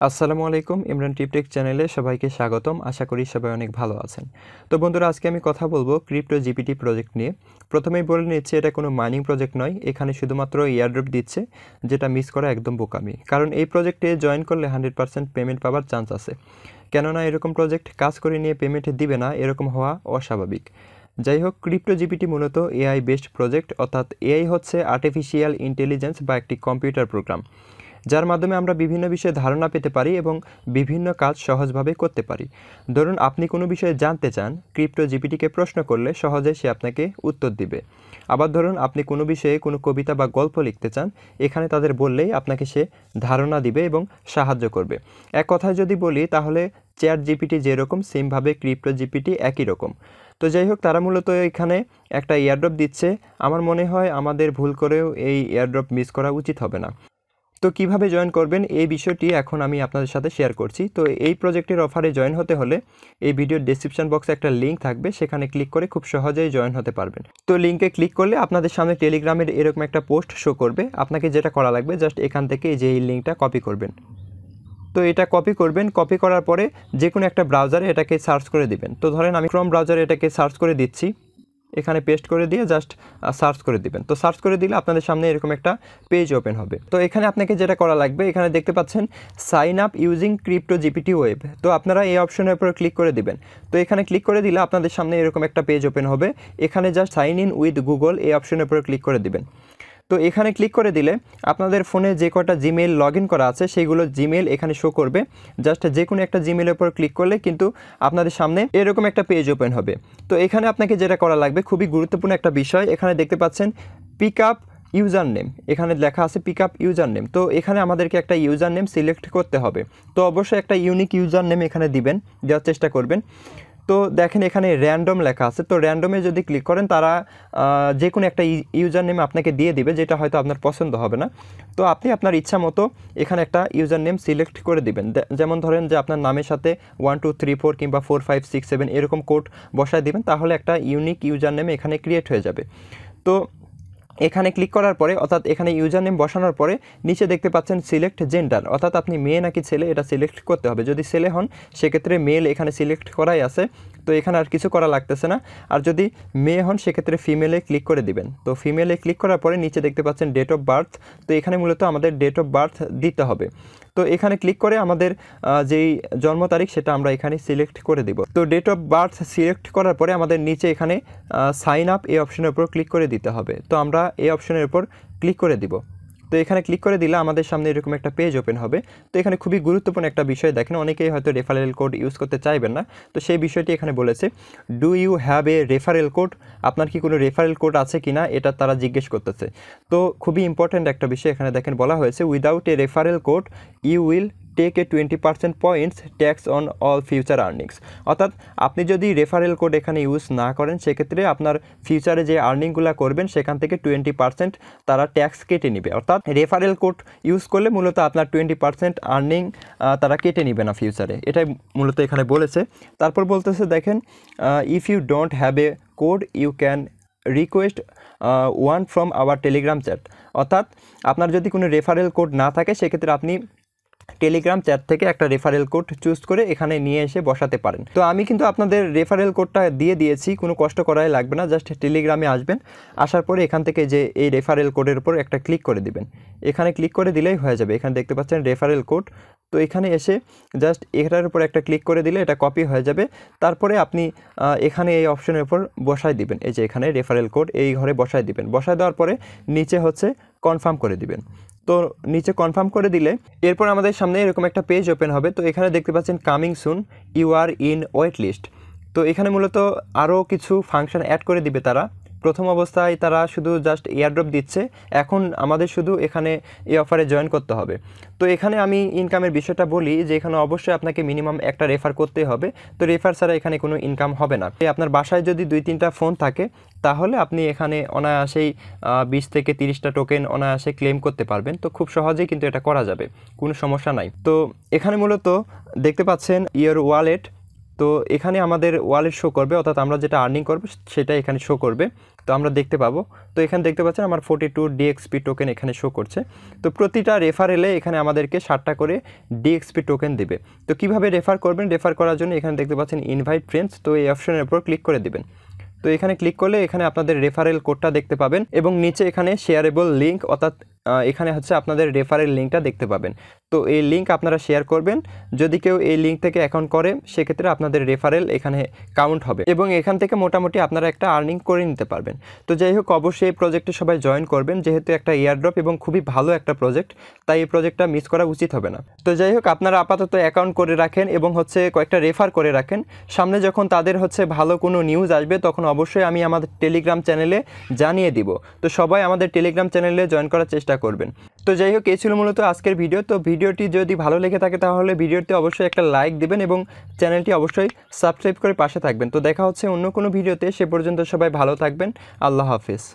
আসসালামু আলাইকুম, ইমরান টিপটেক চ্যানেলে সবাইকে স্বাগতম। আশা করি সবাই অনেক ভালো আছেন। তো বন্ধুরা, আজকে আমি কথা বলব ক্রিপ্টো জিপিটি প্রজেক্ট নিয়ে। প্রথমেই বলে নিচ্ছি, এটা কোনো মাইনিং প্রজেক্ট নয়। এখানে শুধুমাত্র ইয়ারড্রপ দিচ্ছে, যেটা মিস করা একদম বোকামি। কারণ এই প্রজেক্টে জয়েন করলে হান্ড্রেড পার্সেন্ট পেমেন্ট পাওয়ার চান্স আছে। কেননা, এরকম প্রজেক্ট কাজ করে নিয়ে পেমেন্ট দিবে না, এরকম হওয়া অস্বাভাবিক। যাই হোক, ক্রিপ্টো জিপিটি মূলত এআই বেসড প্রজেক্ট অর্থাৎ এআই হচ্ছে আর্টিফিশিয়াল ইন্টেলিজেন্স বা একটি কম্পিউটার প্রোগ্রাম যার মাধ্যমে আমরা বিভিন্ন বিষয়ে ধারণা পেতে পারি এবং বিভিন্ন কাজ সহজভাবে করতে পারি। ধরুন, আপনি কোনো বিষয়ে জানতে চান, ক্রিপ্টো জিপিটিকে প্রশ্ন করলে সহজে সে আপনাকে উত্তর দিবে। আবার ধরুন, আপনি কোনো বিষয়ে কোনো কবিতা বা গল্প লিখতে চান, এখানে তাদের বললেই আপনাকে সে ধারণা দিবে এবং সাহায্য করবে। এক কথায় যদি বলি, তাহলে চেয়ার জিপিটি যেরকম, সেমভাবে ক্রিপ্টো জিপিটি একই রকম। তো যাই হোক, তারা মূলত এখানে একটা এয়ারড্রপ দিচ্ছে। আমার মনে হয় আমাদের ভুল করেও এই এয়ারড্রপ মিস করা উচিত হবে না। তো কীভাবে জয়েন করবেন এই বিষয়টি এখন আমি আপনাদের সাথে শেয়ার করছি। তো এই প্রজেক্টের অফারে জয়েন হতে হলে এই ভিডিওর ডিসক্রিপশন বক্সে একটা লিঙ্ক থাকবে, সেখানে ক্লিক করে খুব সহজেই জয়েন হতে পারবেন। তো লিঙ্কে ক্লিক করলে আপনাদের সামনে টেলিগ্রামের এরকম একটা পোস্ট শো করবে। আপনাকে যেটা করা লাগবে জাস্ট এখান থেকে যে এই লিঙ্কটা কপি করবেন। তো এটা কপি করবেন কপি করার পরে যে কোনো একটা ব্রাউজারে এটাকে সার্চ করে দিবেন। তো ধরেন আমি ক্রম ব্রাউজারে এটাকে সার্চ করে দিচ্ছি। এখানে পেস্ট করে দিয়ে জাস্ট সার্চ করে দিবেন। তো সার্চ করে দিলে আপনাদের সামনে এরকম একটা পেজ ওপেন হবে। তো এখানে আপনাকে যেটা করা লাগবে, এখানে দেখতে পাচ্ছেন sign up using crypto GPT web তো আপনারা এই অপশনের উপর ক্লিক করে দিবেন। তো এখানে ক্লিক করে দিলে আপনাদের সামনে এরকম একটা পেজ ওপেন হবে। এখানে just sign in with Google এই অপশনের উপর ক্লিক করে দিবেন। তো এখানে ক্লিক করে দিলে আপনাদের ফোনে যে কটা জিমেল লগ করা আছে সেইগুলো জিমেল এখানে শো করবে। জাস্ট যে কোনো একটা জিমেলের উপর ক্লিক করলে কিন্তু আপনাদের সামনে এরকম একটা পেজ ওপেন হবে। তো এখানে আপনাকে যেটা করা লাগবে, খুবই গুরুত্বপূর্ণ একটা বিষয়, এখানে দেখতে পাচ্ছেন পিক আপ ইউজার নেম এখানে লেখা আছে পিক আপ ইউজার নেম তো এখানে আমাদেরকে একটা ইউজার নেম সিলেক্ট করতে হবে। তো অবশ্যই একটা ইউনিক ইউজার নেম এখানে দিবেন, দেওয়ার চেষ্টা করবেন। তো দেখেন এখানে র্যান্ডম লেখা আছে। তো র্যান্ডমে যদি ক্লিক করেন, তারা যে কোনো একটা ইউজার নেম আপনাকে দিয়ে দিবে, যেটা হয়তো আপনার পছন্দ হবে না। তো আপনি আপনার ইচ্ছা মতো এখানে একটা ইউজার নেম সিলেক্ট করে দিবেন। যেমন ধরেন যে আপনার নামের সাথে ওয়ান টু থ্রি ফোর কিংবা ফোর ফাইভ সিক্স সেভেন এরকম কোড বসায় দিবেন, তাহলে একটা ইউনিক ইউজার নেম এখানে ক্রিয়েট হয়ে যাবে। তো এখানে ক্লিক করার পরে, অর্থাৎ এখানে ইউজার নেম বসানোর পরে, নিচে দেখতে পাচ্ছেন সিলেক্ট জেন্ডার অর্থাৎ আপনি মেয়ে নাকি ছেলে, এটা সিলেক্ট করতে হবে। যদি ছেলে হন, সেক্ষেত্রে মেল এখানে সিলেক্ট করাই আছে। তো এখানে আর কিছু করা লাগতেছে না। আর যদি মেয়ে হন, সেক্ষেত্রে ফিমেলে ক্লিক করে দিবেন। তো ফিমেলে ক্লিক করার পরে, নিচে দেখতে পাচ্ছেন ডেট অফ বার্থ তো এখানে মূলত আমাদের ডেট অফ বার্থ দিতে হবে। তো এখানে ক্লিক করে আমাদের যেই জন্ম তারিখ, সেটা আমরা এখানে সিলেক্ট করে দিব। তো ডেট অফ বার্থ সিলেক্ট করার পরে, আমাদের নিচে এখানে সাইন আপ এই অপশনের উপর ক্লিক করে দিতে হবে। তো আমরা এই অপশনের উপর ক্লিক করে দিব। তো এখানে ক্লিক করে দিলে আমাদের সামনে এরকম একটা পেজ ওপেন হবে। তো এখানে খুবই গুরুত্বপূর্ণ একটা বিষয় দেখেন, অনেকেই হয়তো রেফারেল কোড ইউজ করতে চাইবেন না। তো সেই বিষয়টি এখানে বলেছে do you have a referral code আপনার কি কোনো রেফারেল কোড আছে কি না এটা তারা জিজ্ঞেস করতেছে। তো খুবই ইম্পর্ট্যান্ট একটা বিষয় এখানে দেখেন বলা হয়েছে without a referral code you will take a twenty percent points tax on all future earnings অর্থাৎ আপনি যদি রেফারেল কোড এখানে ইউজ না করেন, সেক্ষেত্রে আপনার ফিউচারে যে আর্নিংগুলো করবেন, সেখান থেকে টোয়েন্টি পার্সেন্ট তারা ট্যাক্স কেটে নেবে। অর্থাৎ রেফারেল কোড ইউজ করলে মূলত আপনার টোয়েন্টি পার্সেন্ট আর্নিং তারা কেটে নেবে না ফিউচারে এটাই মূলত এখানে বলেছে। তারপর বলতেছে, দেখেন if you don't have a code you can request one from our Telegram chat অর্থাৎ আপনার যদি কোনো রেফারেল কোড না থাকে, সেক্ষেত্রে আপনি টেলিগ্রাম চ্যাট থেকে একটা রেফারেল কোড চুজ করে এখানে নিয়ে এসে বসাতে পারেন। তো আমি কিন্তু আপনাদের রেফারেল কোডটা দিয়ে দিয়েছি, কোনো কষ্ট করাই লাগবে না জাস্ট টেলিগ্রামে আসবেন, আসার পরে এখান থেকে যে এই রেফারেল কোডের উপর একটা ক্লিক করে দিবেন। এখানে ক্লিক করে দিলেই হয়ে যাবে। এখানে দেখতে পাচ্ছেন রেফারেল কোড তো এখানে এসে জাস্ট এটার উপর একটা ক্লিক করে দিলে এটা কপি হয়ে যাবে। তারপরে আপনি এখানে এই অপশনের উপর বসাই দিবেন। এই যে এখানে রেফারেল কোড এই ঘরে বসাই দিবেন। বসায় দেওয়ার পরে নিচে হচ্ছে কনফার্ম করে দিবেন। তো নিচে কনফার্ম করে দিলে এরপর আমাদের সামনে এরকম একটা পেজ ওপেন হবে। তো এখানে দেখতে পাচ্ছেন coming soon you are in wait list তো এখানে মূলত আরও কিছু ফাংশন অ্যাড করে দিবে তারা। প্রথম অবস্থায় তারা শুধু জাস্ট এয়ারড্রপ দিচ্ছে, এখন আমাদের শুধু এখানে এই অফারে জয়েন করতে হবে। তো এখানে আমি ইনকামের বিষয়টা বলি যে এখানে অবশ্যই আপনাকে মিনিমাম একটা রেফার করতে হবে, তো রেফার ছাড়া এখানে কোনো ইনকাম হবে না। আপনার বাসায় যদি দুই, তিনটা ফোন থাকে, তাহলে আপনি এখানে অনায়াসেই বিশ থেকে তিরিশটা টোকেন অনায়াসে ক্লেম করতে পারবেন। তো খুব সহজেই কিন্তু এটা করা যাবে, কোনো সমস্যা নাই। তো এখানে মূলত দেখতে পাচ্ছেন ইয়ার ওয়ালেট তো এখানে আমাদের ওয়ালেট শো করবে, অর্থাৎ আমরা যেটা আর্নিং করব সেটা এখানে শো করবে। তো আমরা দেখতে পাবো। তো এখানে দেখতে পাচ্ছেন আমার ফোর্টি টু ডিএক্সপি টোকেন এখানে শো করছে। তো প্রতিটা রেফারেলে এখানে আমাদেরকে ষাটটা করে ডিএক্সপি টোকেন দেবে। তো কীভাবে রেফার করবেন? রেফার করার জন্য এখানে দেখতে পাচ্ছেন ইনভাইট ফ্রেন্ডস তো এই অপশনের উপর ক্লিক করে দেবেন। তো এখানে ক্লিক করলে এখানে আপনাদের রেফারেল কোডটা দেখতে পাবেন এবং নিচে এখানে শেয়ারেবল লিঙ্ক অর্থাৎ এখানে হচ্ছে আপনাদের রেফারেল লিঙ্কটা দেখতে পাবেন। তো এই লিঙ্ক আপনারা শেয়ার করবেন। যদি কেউ এই লিঙ্ক থেকে অ্যাকাউন্ট করে, সেক্ষেত্রে আপনাদের রেফারেল এখানে কাউন্ট হবে এবং এখান থেকে মোটামুটি আপনারা একটা আর্নিং করে নিতে পারবেন। তো যাই হোক, অবশ্যই এই প্রজেক্টে সবাই জয়েন করবেন। যেহেতু একটা এয়ারড্রপ এবং খুবই ভালো একটা প্রজেক্ট তাই এই প্রজেক্টটা মিস করা উচিত হবে না। তো যাই হোক, আপনারা আপাতত অ্যাকাউন্ট করে রাখেন এবং হচ্ছে কয়েকটা রেফার করে রাখেন। সামনে যখন তাদের হচ্ছে ভালো কোনো নিউজ আসবে, তখন অবশ্যই আমি আমাদের টেলিগ্রাম চ্যানেলে জানিয়ে দিব। তো সবাই আমাদের টেলিগ্রাম চ্যানেলে জয়েন করার চেষ্টা করবেন। তো যাই হোক, এই ছিল মূলত আজকের ভিডিও। তো ভিডিওটি যদি ভালো লেগে থাকে তাহলে ভিডিওতে অবশ্যই একটা লাইক দেবেন এবং চ্যানেলটি অবশ্যই সাবস্ক্রাইব করে পাশে থাকবেন। তো দেখা হচ্ছে অন্য কোনো ভিডিওতে। সে পর্যন্ত সবাই ভালো থাকবেন। আল্লাহ হাফিজ।